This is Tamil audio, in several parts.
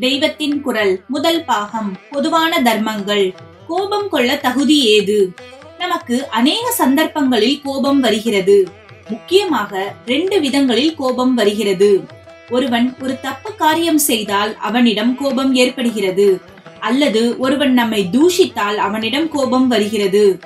தெய்வத்தின் குரல் முதல் பாகம் பொதுவான தர்மங்கள். கோபம் கொள்ள தகுதி ஏது? நமக்கு அநேக சந்தர்ப்பங்களில் கோபம் வருகிறது. முக்கியமாக ரெண்டு விதங்களில் கோபம் வருகிறது. ஒருவன் ஒரு தப்பு காரியம் செய்தால் அவனிடம் கோபம் ஏற்படுகிறது. அல்லது ஒருவன் நம்மை தூஷித்தால் அவனிடம் கோபம் வருகிறது.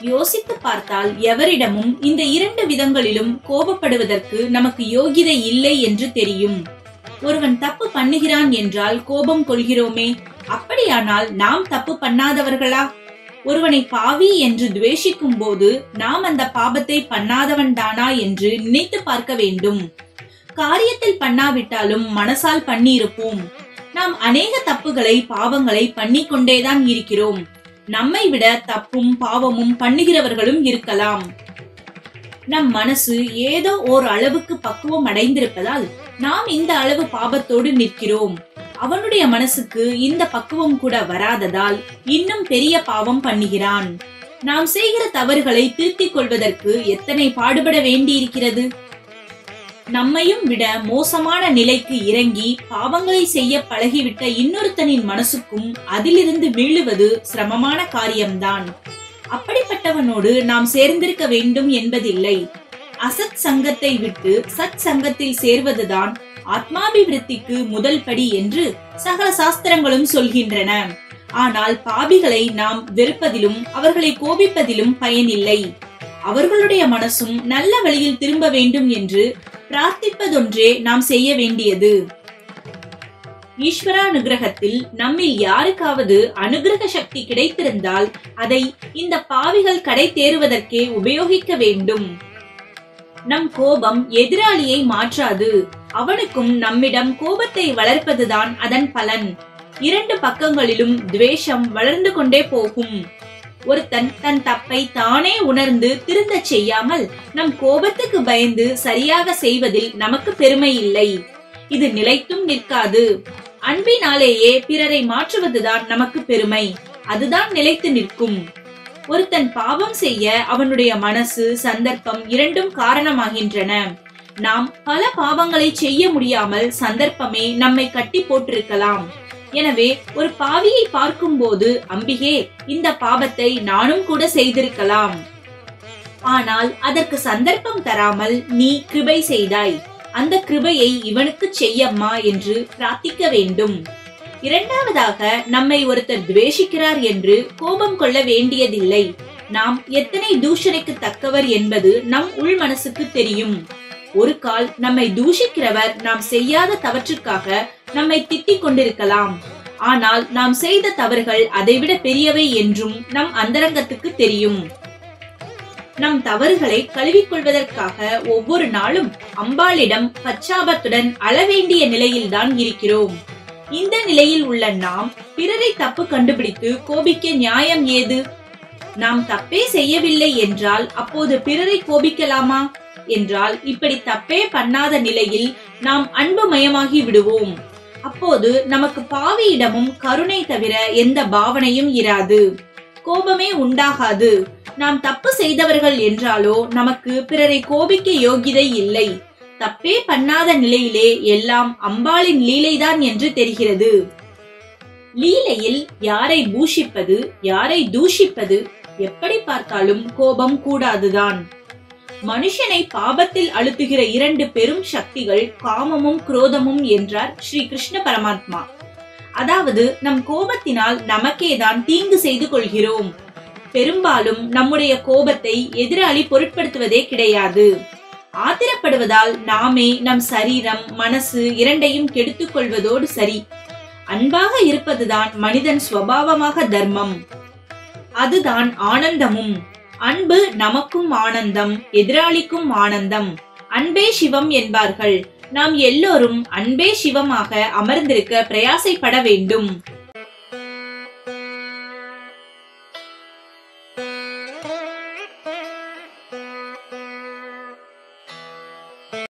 யோசித்து பார்த்தால் எவரிடமும் இந்த இரண்டு விதங்களிலும் கோபப்படுவதற்கு நமக்கு யோகிதை இல்லை என்று தெரியும். ஒருவன் தப்பு பண்ணுகிறான் என்றால் கோபம் கொள்கிறோமே. அப்படியானால் நாம் தப்பு பண்ணாதவர்களா? ஒருவனை பாவி என்று துவேஷிக்கும் போது நாம் அந்த பாபத்தை பண்ணாதவன் தானா என்று நினைத்து பார்க்க வேண்டும். காரியத்தில் பண்ணாவிட்டாலும் மனசால் பண்ணியிருப்போம். நாம் அநேக தப்புகளை பாவங்களை பண்ணிக்கொண்டேதான் இருக்கிறோம். நம்மை விட தப்பும் பாவமும் பண்ணுகிறவர்களும் இருக்கலாம். நம் மனசு ஏதோ ஓர் அளவுக்கு பக்குவம் அடைந்திருப்பதால் நாம் இந்த அளவு பாபத்தோடு நிற்கிறோம். அவனுடைய மனசுக்கு இந்த பக்குவம் கூட வராததால் இன்னும் பெரிய பாவம் பண்ணுகிறான். நாம் செய்கிற தவறுகளை திருத்திக் கொள்வதற்கு எத்தனை பாடுபட வேண்டியிருக்கிறது? நம்மையும் விட மோசமான நிலைக்கு இறங்கி பாவங்களை செய்ய பழகிவிட்ட இன்னொருத்தனின் மனசுக்கும் அதிலிருந்து மீளுவது சிரமமான காரியம்தான். அப்படிப்பட்டவனோடு நாம் சேர்ந்திருக்க வேண்டும் என்பதில்லை. அசத் சங்கத்தை விட்டு சத் சங்கத்தில் சேர்வதுதான் ஆத்மாபிவிருத்திக்கு முதல் படி என்று சகல சாஸ்திரங்களும் சொல்கின்றன. ஆனால் பாபிகளை நாம் வெறுப்பதிலும் அவர்களை கோபிப்பதிலும் பயனில்லை. அவர்களுடைய மனசும் நல்ல வழியில் திரும்ப வேண்டும் என்று பிரார்த்திப்பதொன்றே நாம் செய்ய வேண்டியது. ஈஸ்வரா ஈஸ்வரானுகிரகத்தில் நம்மில் யாருக்காவது அனுகிரக சக்தி கிடைத்திருந்தால் அதை இந்த பாவிகள் கடை தேறுவதற்கே உபயோகிக்க வேண்டும். நம் கோபம் எதிராளியை மாற்றாது. அவனுக்கும் நம்மிடம் கோபத்தை வளர்ப்பதுதான் அதன் பலன். இரண்டு பக்கங்களிலும் துவேஷம் வளர்ந்து கொண்டே போகும். ஒருத்தன் தன் தப்பை தானே உணர்ந்து திருந்த செய்யாமல் நம் கோபத்துக்கு பயந்து சரியாக செய்வதில் நமக்கு பெருமை இல்லை. இது நிலைத்தும் நிற்காது. அன்பினாலேயே பிறரை மாற்றுவதுதான் நமக்கு பெருமை. அதுதான் நிலைத்து நிற்கும். ஒருத்தன் பாவம் செய்ய அவனுடைய மனசு சந்தர்ப்பம் இரண்டும் காரணமாகின்றன. நாம் பல பாவங்களை செய்ய முடியாமல் சந்தர்ப்பமே நம்மை கட்டி போட்டிருக்கலாம். எனவே ஒரு பாவியை பார்க்கும்போது அம்பிகே இந்த பாவத்தை நானும் கூட செய்திருக்கலாம். ஆனால் அதற்கு சந்தர்ப்பம் தராமல் நீ கிருபை செய்தாய். அந்த கிருபையை இவனுக்கு செய்யம்மா என்று பிரார்த்திக்க வேண்டும். இரண்டாவதாக நம்மை ஒருத்தர் துவேஷிக்கிறார் என்று கோபம் கொள்ள வேண்டியதில்லை. நாம் எத்தனை தூஷணைக்கு தக்கவர் என்பது நம் உள் மனசுக்கு தெரியும். ஒரு கால் நம்மை தூஷிக்கிறவர் நாம் செய்யாத தவற்றுக்காக நம்மை திட்டிக் கொண்டிருக்கலாம். ஆனால் நாம் செய்த தவறுகள் அதைவிட பெரியவை என்றும் நம் அந்தரங்கத்துக்கு தெரியும். நம் தவறுகளை கழுவிக்கொள்வதற்காக ஒவ்வொரு நாளும் அம்பாளிடம் பச்சாபத்துடன் அளவேண்டிய நிலையில்தான் இருக்கிறோம். இந்த நிலையில் உள்ள நாம் பிறரை தப்பு கண்டுபிடித்து கோபிக்க நியாயம் ஏது? நாம் தப்பே செய்யவில்லை என்றால் அப்போது பிறரை கோபிக்கலாமா? என்றால் இப்படி தப்பே பண்ணாத நிலையில் நாம் அன்பு மயமாகி விடுவோம். அப்போது நமக்கு பாவியிடமும் கருணை தவிர எந்த பாவனையும் இராது. கோபமே உண்டாகாது. நாம் தப்பு செய்தவர்கள் என்றாலோ நமக்கு பிறரை கோபிக்க யோகிதை இல்லை. தப்பே பண்ணாத நிலையிலே எல்லாம் அம்பாளின் லீலைதான் என்று தெரிகிறது. லீலையில் யாரை பூஷிப்பது யாரை தூஷிப்பது எப்படி பார்த்தாலும் கோபம் கூடாதுதான். மனுஷனை பாபத்தில் அழுத்துகிற இரண்டு பெரும் சக்திகள் காமமும் குரோதமும் என்றார் ஸ்ரீ கிருஷ்ண பரமாத்மா. அதாவது நம் கோபத்தினால் நமக்கேதான் தீங்கு செய்து கொள்கிறோம். பெரும்பாலும் நம்முடைய கோபத்தை எதிராளி பொருட்படுத்துவதே கிடையாது. ஆத்திரப்படுவதால் நாமே நம் சரீரம் மனசு இரண்டையும் கெடுத்துக் கொள்வதோடு சரி. அன்பாக இருப்பதுதான் மனிதன் சுவாவமாக தர்மம். அதுதான் ஆனந்தமும். அன்பு நமக்கும் ஆனந்தம் எதிராளிக்கும் ஆனந்தம். அன்பே சிவம் என்பார்கள். நாம் எல்லோரும் அன்பே சிவமாக அமர்ந்திருக்க பிரயாசைப்பட வேண்டும்.